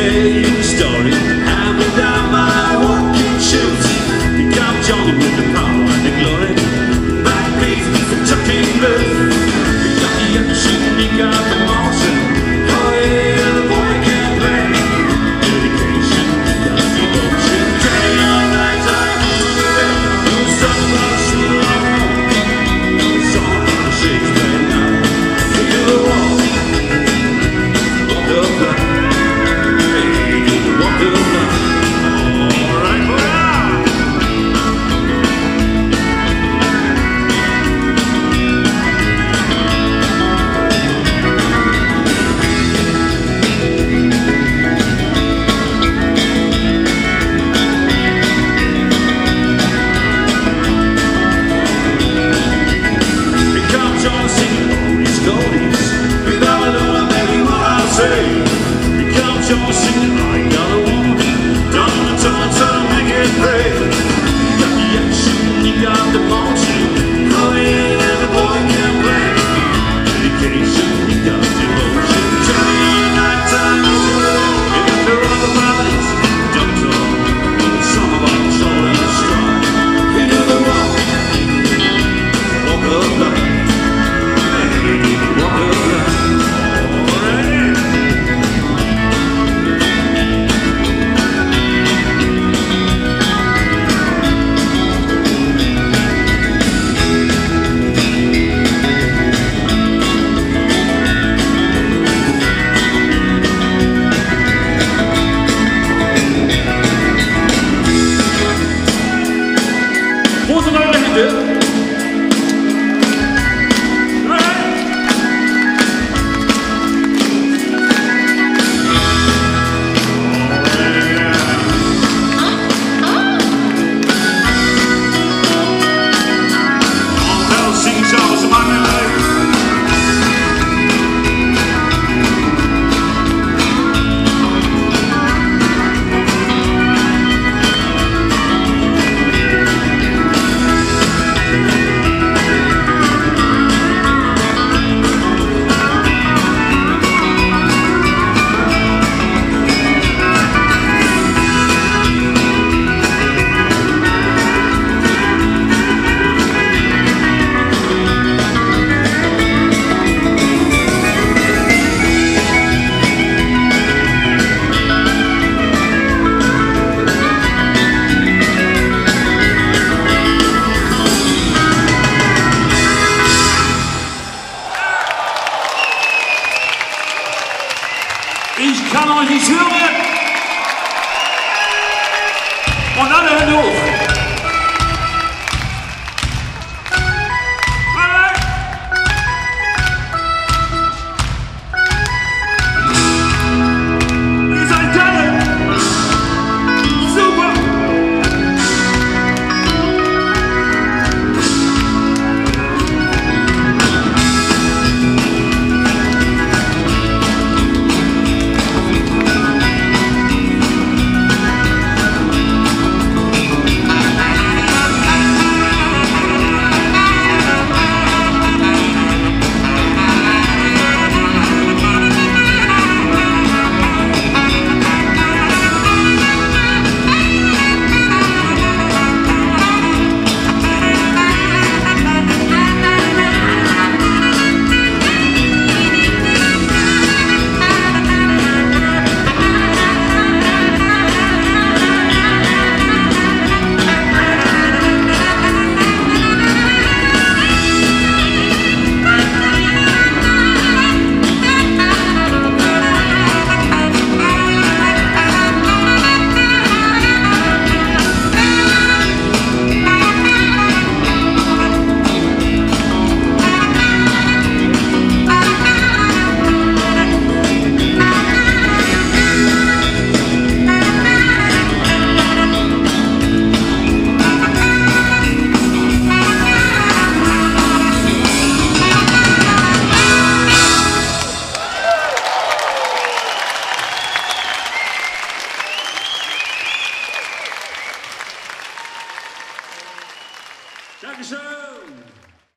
tell story. I'm a walking shooting. Think Johnny with the power. Ich kann euch nicht hören. Und alle hören hoch.